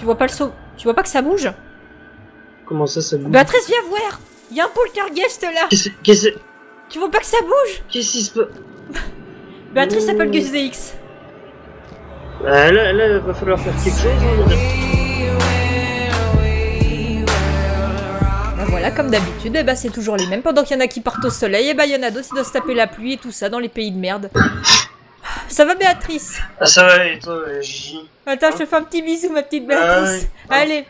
Tu vois pas le saut Tu vois pas que ça bouge Comment ça, ça bouge Béatrice, viens voir Il y a un poltergeist là Qu'est-ce Tu vois pas que ça bouge qu'est-ce qui se passe Béatrice s'appelle Mmh. Gus DX. Ah, là, là, il va falloir faire quelque chose. hein. Bah voilà, comme d'habitude, eh bah, c'est toujours les mêmes. Pendant qu'il y en a qui partent au soleil, et bah il y en a d'autres qui doivent se taper la pluie et tout ça dans les pays de merde. Ça va Béatrice ça va, et toi, Gigi? Attends, je te fais un petit bisou ma petite Béatrice. Ah oui. Allez.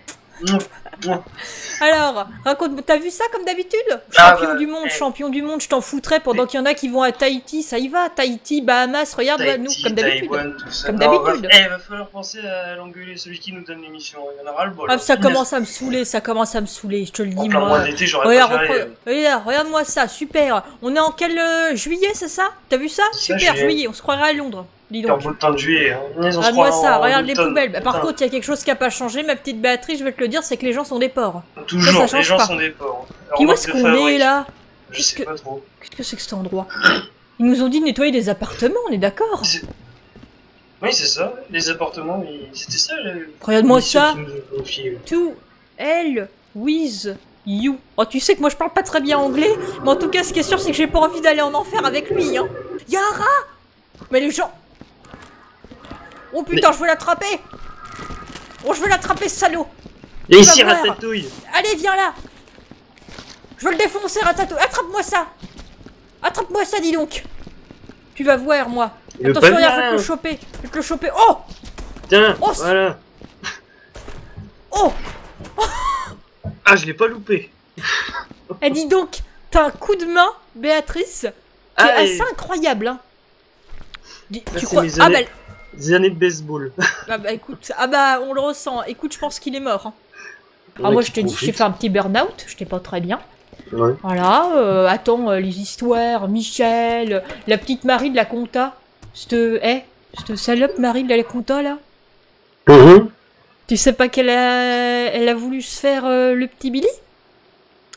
Alors, raconte t'as vu ça comme d'habitude? Ah Champion bah, du monde, eh. champion du monde, je t'en foutrais pendant qu'il y en a qui vont à Tahiti, ça y va, Tahiti, Bahamas, regarde bah, nous, Tahiti, comme d'habitude. Comme d'habitude. Eh, va falloir penser à l'engueuler, celui qui nous donne l'émission. Il y en aura le bol. Ah, ça commence à me saouler, ça commence à me saouler, je te le dis moi. mois d'été, j'aurais Regarde, regarde-moi ça, super. On est en quel euh, juillet, c'est ça? T'as vu ça? Super, juillet, on se croirait à Londres. Dis donc. beau temps de juillet. Hein. Regarde-moi ça, en regarde les automne. poubelles. Bah, par Putain, contre, il y a quelque chose qui a pas changé, ma petite Béatrice, je vais te le dire, c'est que les gens sont des porcs. Toujours, ça, ça les gens pas. sont des porcs. Puis où est-ce qu'on est là Je Qu'est-ce sais que- pas trop. Qu'est-ce que c'est que cet endroit Ils nous ont dit de nettoyer des appartements, on est d'accord Oui, c'est ça. Les appartements, c'était ça. le- Regarde-moi ça. qu'ils nous ont confié. To hell with you. Oh, tu sais que moi je parle pas très bien anglais, mais en tout cas, ce qui est sûr, c'est que j'ai pas envie d'aller en enfer avec lui, hein. Y'a un rat Mais les gens. Oh putain, je veux l'attraper Oh, je veux l'attraper, ce salaud Et ici. Ratatouille. Allez, viens là Je veux le défoncer, Ratatouille Attrape-moi ça Attrape-moi ça, dis donc Tu vas voir, moi. Il Attention, vais venir. te le choper Je vais te le choper Oh Tiens, Oh, voilà. Oh Ah, je l'ai pas loupé. Eh, dis donc T'as un coup de main, Béatrice, qui Ah, est et- assez incroyable, hein Tu crois... Ah bah, Des années de baseball. ah bah écoute, ah bah on le ressent. Écoute, je pense qu'il est mort. hein. Ah moi je te dis, j'ai fait un petit burn-out, j'étais pas très bien. Ouais. Voilà, euh, attends, euh, les histoires, Michel, euh, la petite Marie de la compta. Cette, eh, cette salope Marie de la compta là. Mhm. Tu sais pas qu'elle a, elle a voulu se faire euh, le petit Billy?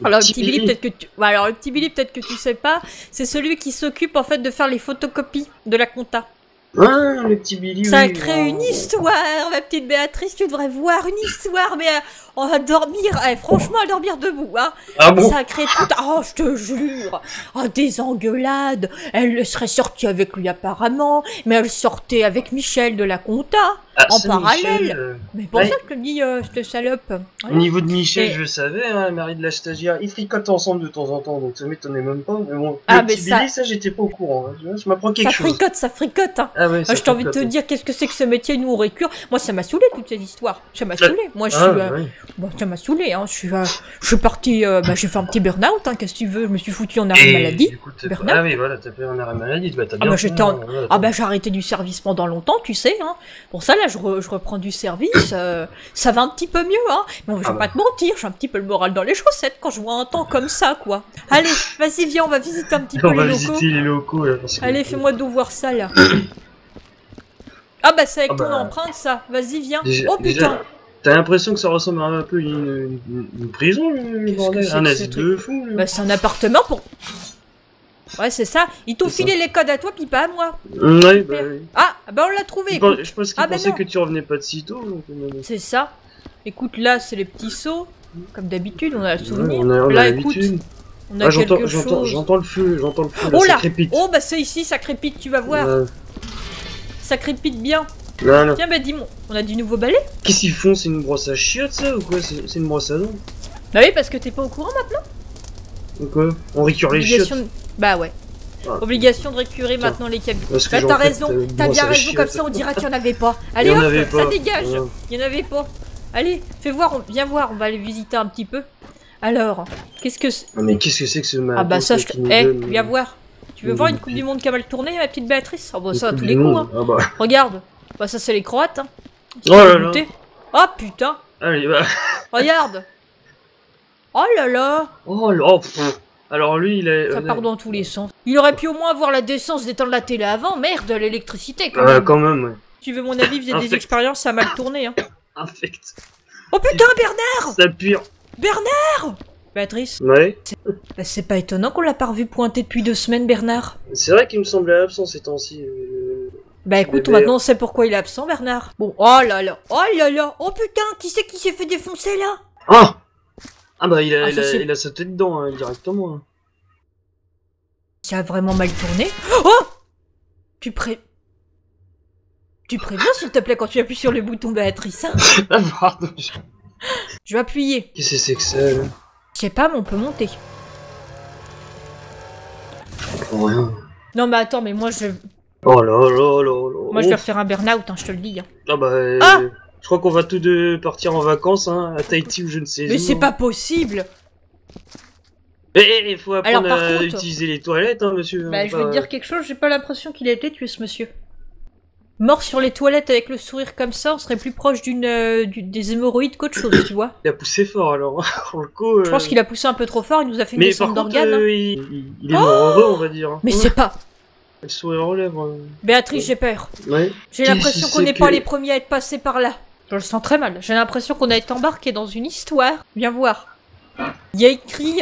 Alors le Petit petit Billy, Billy. peut-être que tu... alors le petit Billy peut-être que tu sais pas, c'est celui qui s'occupe en fait de faire les photocopies de la compta. Ah, le petit Billy. Ça oui, oh. une histoire, ma petite Béatrice, tu devrais voir une histoire, mais euh, on va dormir, eh, franchement, à dormir debout, hein. Ah bon? Ça a créé tout, oh, je te jure, oh, des engueulades. Elle serait sortie avec lui apparemment, mais elle sortait avec Michel de la compta, Ah, en parallèle. Michel, euh, mais pour Ouais. ça que je te dis, euh, cette salope. Au niveau de Michel, je savais, hein, Marie de la stagiaire, ils fricotent ensemble de temps en temps, donc ça m'étonnait même pas. Mais bon, Ah, le mais petit ça- j'étais pas au courant. hein. Tu vois, Je m'apprends quelque Ça chose. fricote, ça fricote, hein. Ah ouais, Ah, je t'ai envie de te dire, qu'est-ce que c'est que ce métier, nous récure Moi, ça m'a saoulé toutes ces histoires. Ça m'a saoulé. Moi, je suis. Euh. Bon, ça m'a saoulé, hein. Je suis, euh, je suis parti, euh, bah, j'ai fait un petit burn-out, hein. Qu'est-ce que tu veux? Je me suis foutu en arrêt maladie. coup, Ah oui, voilà, t'as fait un arrêt maladie, bah t'as Ah bien bah, hein, Ah bah j'ai arrêté du service pendant longtemps, tu sais. Hein. Pour ça je, re- je reprends du service. euh, ça va un petit peu mieux, hein. Mais je vais Ah pas bah. te mentir, j'ai un petit peu le moral dans les chaussettes quand je vois un temps comme ça, quoi. Allez, vas-y, viens, on va visiter un petit peu va les locaux. visiter les locaux, là, parce que... Allez, fais-moi d'où voir ça là. Ah bah c'est avec Ah ton bah. empreinte ça. Vas-y, viens. Déjà- oh putain. déjà, T'as l'impression que ça ressemble un peu à une, une, une prison, le bordel Un asile de fou. Bah c'est un appartement pour. Ouais, c'est ça. Ils t'ont filé les codes à toi, puis pas à moi. Ouais, bah oui. Ah, bah on l'a trouvé. Je pense, je pense qu'ils Ah, bah pensaient non. que tu revenais pas de sitôt. C'est ça. Écoute, là, c'est les petits seaux. Comme d'habitude, on a le ouais, souvenir. on a, on a là, écoute, on a Ah, j'entends, quelque j'entends, chose. j'entends le feu, j'entends le feu, là, Oh ça là crépite. Oh, bah c'est ici, ça crépite, tu vas voir. Ouais. Ça crépite bien. Là, là. Tiens, bah dis-moi, on a du nouveau balai Qu'est-ce qu'ils font? C'est une brosse à chiottes, ça, ou quoi? C'est c'est une brosse à dents? Bah oui, parce que t'es pas au courant maintenant. On récure les Obligation chiottes. de... Bah ouais. Ah. Obligation de récurer maintenant les cabines. Bah t'as raison, t'as une t'as bien raison, comme ça on dira qu'il y en avait pas. Allez hop, ça pas. dégage Ouais. Il y en avait pas. Allez, fais voir, on... viens voir, on va aller visiter un petit peu. Alors, qu'est-ce que c'est Ah, mais qu'est-ce que c'est que ce matin Ah bah ça, je... Eh, viens euh, voir. Tu veux voir une coupe du- Monde qui a mal tourné, ma petite Béatrice Ah bah une ça, à tous les coups, hein. Ah bah. Regarde. Bah ça, c'est les Croates, hein. Oh là là. Oh putain Allez, bah. Regarde Oh là là Oh là. oh, pff. Alors lui, il est. Ça part dans tous les sens. Il aurait pu au moins avoir la décence d'éteindre la télé avant. Merde, l'électricité quand Ouais, même. quand même, ouais. Tu veux mon avis, faisait des expériences, ça a mal tourné, hein. Infect. Oh putain, Bernard Ça pire. Bernard Béatrice, Ouais. bah, c'est pas étonnant qu'on l'a pas revu pointer depuis deux semaines, Bernard. C'est vrai qu'il me semblait absent ces temps-ci. euh, Bah écoute, Bébé. maintenant on sait pourquoi il est absent, Bernard. Bon, oh là là, oh là là, oh putain, qui c'est qui s'est fait défoncer là? Ah Ah bah il a, Ah, il ça, a, c'est- il a sauté dedans hein, directement. hein. Ça a vraiment mal tourné. Oh Tu pré... Tu préviens s'il te plaît quand tu appuies sur le bouton Béatrice, hein Ah pardon. Je vais appuyer. Qu'est-ce que c'est que ça là? Je sais pas, mais on peut monter. Non mais attends, mais moi je, Oh là là là là. moi je vais Oh. refaire un burn-out, hein, je te le dis. hein. Ah bah. euh, Ah Je crois qu'on va tous deux partir en vacances hein, à Tahiti ou je ne sais Mais où, c'est hein. pas possible Eh, il faut apprendre Alors, par à contre- utiliser les toilettes, hein, monsieur. Bah hein, je vais pas- te dire quelque chose, j'ai pas l'impression qu'il ait été tué ce monsieur. Mort sur les toilettes avec le sourire comme ça, on serait plus proche d'une euh, du- des hémorroïdes qu'autre chose, tu vois. Il a poussé fort alors. Pour le coup. Je euh, pense qu'il a poussé un peu trop fort, il nous a fait une Mais descente par contre, d'organes. hein. euh, il, il- il est mort heureux, on va dire. hein. Mais Ouais, c'est pas... Le sourire aux lèvres. euh. Béatrice, j'ai peur. Ouais. J'ai Qu'est-ce l'impression que qu'on c'est n'est que- pas les premiers à être passés par là. Je le sens très mal. J'ai l'impression qu'on a été embarqué dans une histoire. Viens voir. Il y a écrit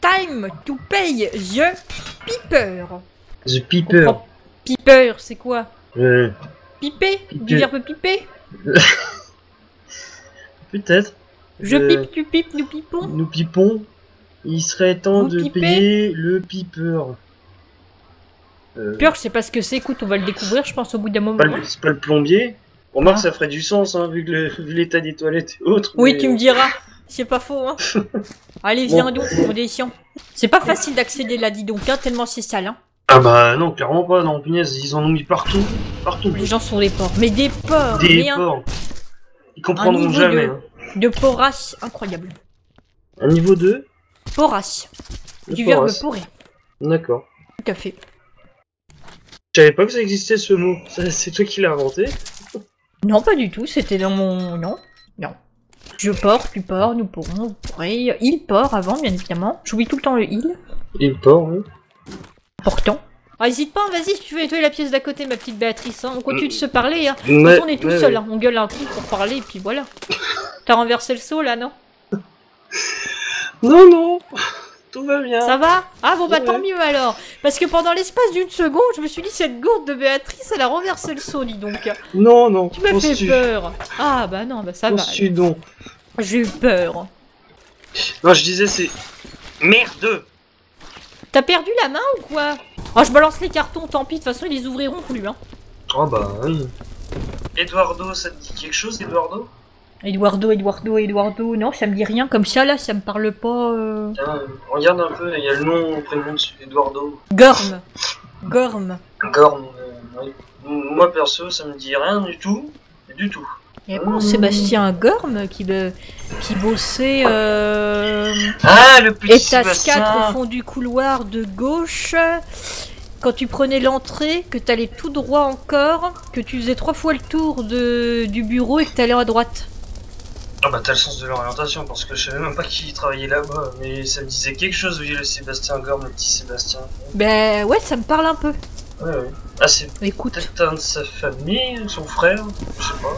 Time to pay the piper. The. Comprends- Piper, c'est quoi? Ouais. Piper? Du Piper. verbe piper? Peut-être. Je Euh, pipe, tu pipes, nous pipons? Nous pipons. Il serait temps Vous de pipez? payer le pipeur. Euh, Peur, je sais pas ce que c'est. Écoute, on va le découvrir, je pense, au bout d'un moment. c'est pas le plombier? Pour moi, Ah. ça ferait du sens, hein, vu l'état des toilettes et autres. Oui, mais- tu me diras. C'est pas faux, hein. Allez, Bon. viens donc, on descend. C'est pas facile d'accéder là, dis donc, hein, tellement c'est sale, hein. Ah bah non, clairement pas, non, punaise, ils en ont mis partout. Partout. Les gens sont des porcs. Mais des porcs, Des un- porcs. Ils comprendront jamais. de- hein. de incroyable. Un niveau 2 Porrasse. le Du verbe pourrir. D'accord. Tout à fait. Je savais pas que ça existait ce mot. C'est toi qui l'as inventé. Non, pas du tout, c'était dans mon. Non. Non. Je porte, tu portes, nous pourrons, vous pourrez. Il porte avant, bien évidemment. J'oublie tout le temps le il. Il porc, oui. Important. Ah, hésite pas, vas-y, si tu veux nettoyer la pièce d'à côté, ma petite Béatrice. hein. On continue de se parler. Hein. De toute Ouais, façon, on est tout seul. hein. On gueule un coup pour parler, et puis voilà. T'as renversé le seau là, non? Non, non. Tout va bien. Ça va Ah bon, bah Ouais. tant mieux alors. Parce que pendant l'espace d'une seconde, je me suis dit, cette gourde de Béatrice, elle a renversé le seau, dis donc. Non, non. Tu m'as fait peur. Ah bah non, bah ça va. Penses-tu donc J'ai eu peur. Non, je disais c'est. Merde T'as perdu la main ou quoi Oh, je balance les cartons, tant pis, de toute façon, ils les ouvriront plus, hein. Oh bah oui. Eduardo, ça te dit quelque chose, Eduardo? Eduardo, Eduardo, Eduardo, non, ça me dit rien comme ça, là, ça me parle pas... Euh... Tiens, regarde un peu, il y a le nom, prénom dessus, Eduardo. Gorm. Gorm. Gorm. euh, oui. Moi perso, ça me dit rien du tout. Du tout. Et bon, Sébastien Gorm qui, be- qui bossait euh, Ah, le petit étage 4 au fond du couloir de gauche. Quand tu prenais l'entrée, que t'allais tout droit encore, que tu faisais trois fois le tour de, du bureau et que t'allais à droite. Ah bah t'as le sens de l'orientation, parce que je savais même pas qui travaillait là-bas, mais ça me disait quelque chose, oui, le Sébastien Gorm, le petit Sébastien. Ben ouais, ça me parle un peu. Ouais, ouais. Ah, c'est Écoute, peut-être un de sa famille, son frère, je sais pas.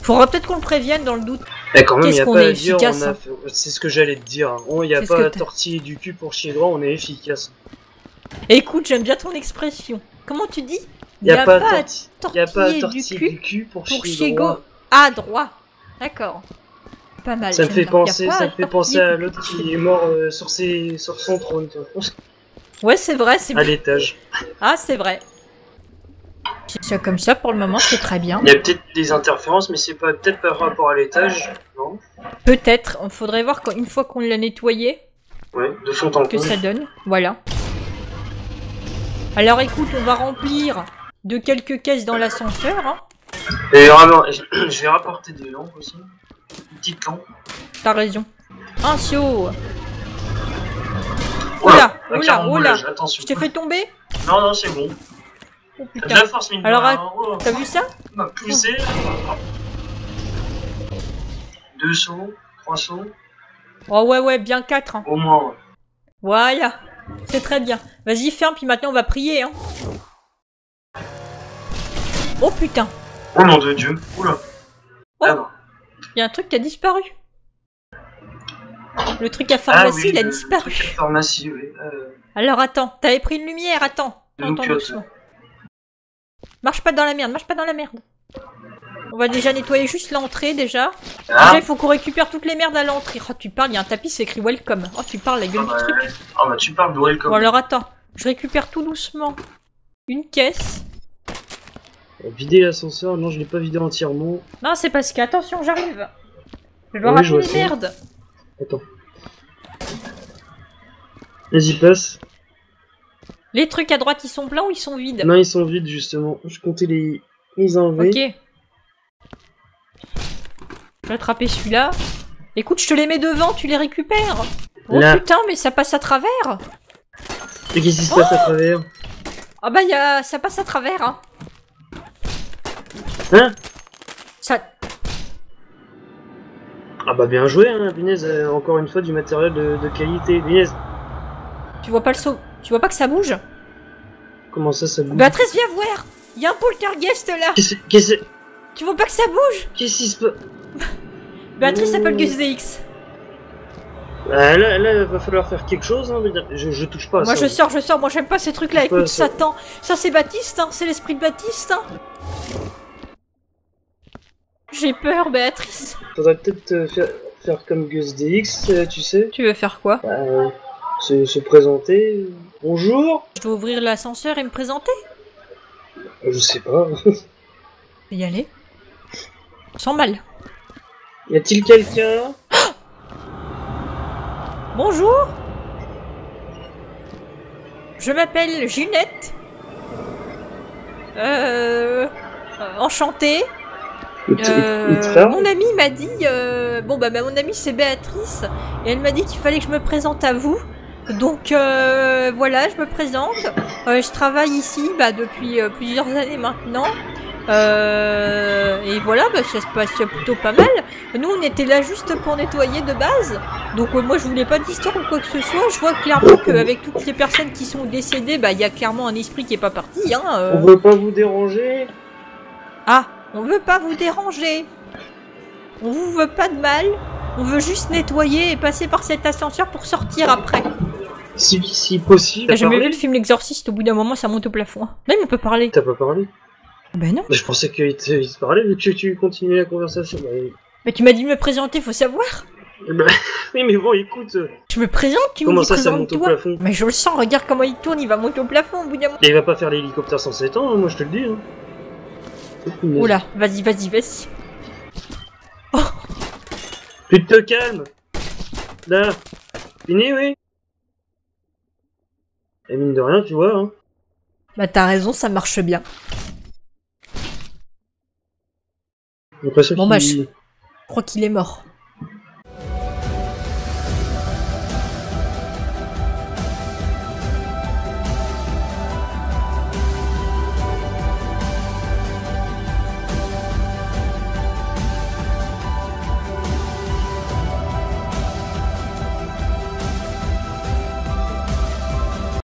faudra peut-être qu'on le prévienne dans le doute. Et quand même, Qu'est-ce y a qu'on pas est à dire, efficace, on a hein. fait- c'est ce que j'allais te dire. On y a pas à tortiller du cul pour chier grand, on est efficace. Écoute, j'aime bien ton expression. Comment tu dis? Y a, pas, à à torti- y a pas à tortiller tortiller du du cul pour, pour chier chier droit. à droit. D'accord. Pas mal. Ça me fait penser, ça à me fait penser à l'autre qui est mort euh, sur, ses, sur son trône, tu vois, cul. Ouais, c'est vrai, c'est à l'étage. Ah, c'est vrai. C'est ça comme ça pour le moment, c'est très bien. Il y a peut-être des interférences, mais c'est pas peut-être par rapport à l'étage, non? Peut-être, il faudrait voir quand, une fois qu'on l'a nettoyé, Ouais, de fond en que ça donne. Voilà. Alors écoute, on va remplir de quelques caisses dans l'ascenseur. Hein. Et vraiment, je vais rapporter des lampes aussi. Une petite lampe. T'as raison. Un seau. Oula, Oula, oula. Je t'ai fait tomber Non, non, c'est bon. Oh de putain. la force, mine de Alors, hein. Oh, T'as vu ça on m'a poussé. Deux sauts, trois sauts, Oh ouais, ouais, bien quatre. Hein. au moins. ouais. Voilà. C'est très bien. Vas-y, ferme, puis maintenant on va prier. Hein. Oh putain. Oh nom de Dieu. Oula. Oh. Ah. Il y a un truc qui a disparu. Le truc à Ah pharmacie, oui, il a le disparu. truc à pharmacie, oui. Euh, Alors attends, t'avais pris une lumière, attends. Attends doucement. Marche pas dans la merde, marche pas dans la merde. On va déjà nettoyer juste l'entrée déjà. Ah, Déjà, il faut qu'on récupère toutes les merdes à l'entrée. Oh, tu parles, il y a un tapis, c'est écrit welcome. Oh, tu parles, la ah gueule du bah, truc. ah bah tu parles de welcome. Bon, alors attends, je récupère tout doucement. Une caisse. Vider l'ascenseur, non, je l'ai pas vidé entièrement. Non, c'est parce que, attention, j'arrive. Je dois Oui, vois les ça. merdes. Attends. Vas-y, passe. Les trucs à droite, ils sont pleins ou ils sont vides Non, ils sont vides, justement. Je comptais les, les enlever. Ok. Je vais attraper celui-là. Écoute, je te les mets devant, tu les récupères. Oh Là. putain, mais ça passe à travers. Et qu'est-ce qui se passe à travers? Ah bah, y a... ça passe à travers, hein. Hein Ça... Ah bah bien joué, hein, punaise. euh, encore une fois, du matériel de, de qualité. Punaise, Tu vois pas le saut Tu vois pas que ça bouge comment ça, ça bouge Béatrice, viens voir Y a un poltergeist là Qu'est-ce qu'est-ce Tu vois pas que ça bouge qu'est-ce qui se passe Béatrice s'appelle. Gus DX. Ah, là, là, il va falloir faire quelque chose. Hein, mais je, je touche pas à Moi ça. je sors, je sors, moi j'aime pas ces trucs là, Je sais pas, écoute ça- Satan. Ça c'est Baptiste, hein, c'est l'esprit de Baptiste. Hein. J'ai peur, Béatrice. Faudrait peut-être euh, faire, faire comme Gus DX, euh, tu sais. Tu veux faire quoi? Bah, euh, se, se présenter. Bonjour. Je dois ouvrir l'ascenseur et me présenter Euh, Je sais pas. Y aller. Sans mal. y a-t-il quelqu'un? Bonjour Je m'appelle Ginette. Euh, Enchantée. Euh, mon amie m'a dit, euh, bon bah, bah, mon amie c'est Béatrice, et elle m'a dit qu'il fallait que je me présente à vous. Donc euh, voilà, je me présente. Euh, je travaille ici bah, depuis euh, plusieurs années maintenant. Euh, et voilà, bah, ça se passe plutôt pas mal. Nous, on était là juste pour nettoyer de base. Donc moi, je voulais pas d'histoire ou quoi que ce soit. Je vois clairement qu'avec toutes les personnes qui sont décédées, bah, il y a clairement un esprit qui est pas parti. Hein. On veut pas vous déranger? Ah, on veut pas vous déranger. On vous veut pas de mal. On veut juste nettoyer et passer par cet ascenseur pour sortir après. Si, si possible. T'as jamais vu le film L'Exorciste Au bout d'un moment, ça monte au plafond. Non, mais on peut parler. T'as pas parlé Ben non. Je pensais qu'il te, il te parlait, mais tu, tu continues la conversation. Bah, Mais tu m'as dit de me présenter, faut savoir. bah, oui, mais bon, écoute. euh, Je me présente, tu Comment me ça, ça monte au plafond Mais je le sens, regarde comment il tourne, il va monter au plafond au bout d'un moment. Il va pas faire l'hélicoptère sans 7 ans, hein, moi je te le dis. Hein. Oula, vas-y, vas-y, vas-y. Tu te calmes. Là. Fini, oui. Et mine de rien, tu vois. Hein. Bah t'as raison, ça marche bien. Bon, bah, Je crois qu'il est mort.